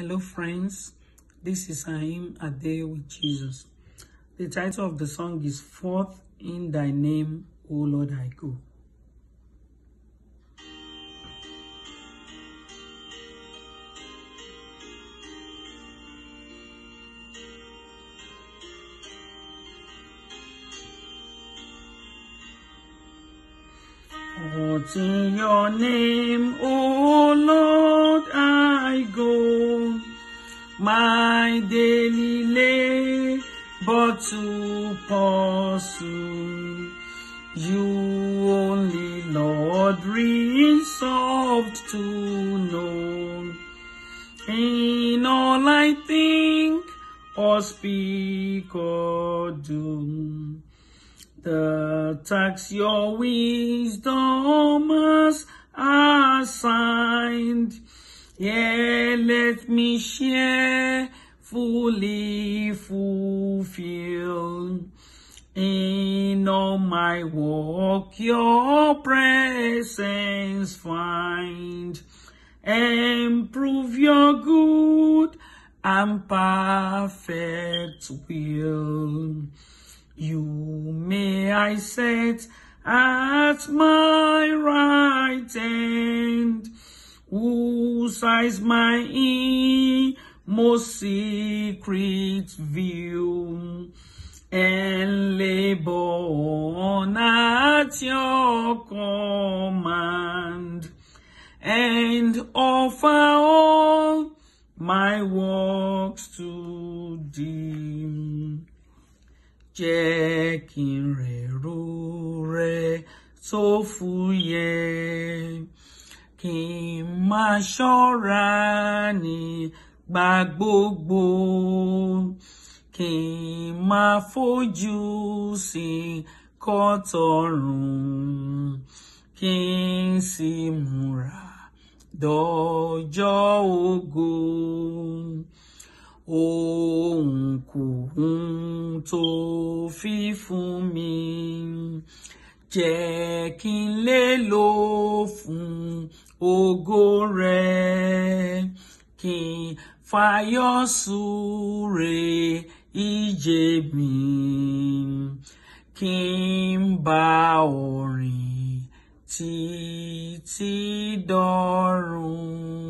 Hello, friends. This is Hymn A Day with Jesus. The title of the song is Forth in Thy Name, O Lord, I Go. In your name, O Lord, I go. My daily labor to pursue. You only, Lord, resolved to know. In all I think or speak or do. The tax your wisdom has assigned. Yeah, let me share, fully fulfill. In all my walk, your presence find. And prove your good and perfect will. You may I set at my right hand, eyes my most secret view, and labor at your command, and offer all my works to thee. Jẹ́ kí rẹ̀rù rẹ tó fúyẹ́, kí n máa ṣọ́ra nígbà gbogbo, kí n máa fojú sí kọ́tọ̀run, kí n sì múra dọjọ́ ògo ohunkóhun tó fi fún mi jẹ́ kí n lè lò fún ògo rẹ̀ kí n fàyọ̀ súre ìje mi kí n bá orin títí dọ̀run.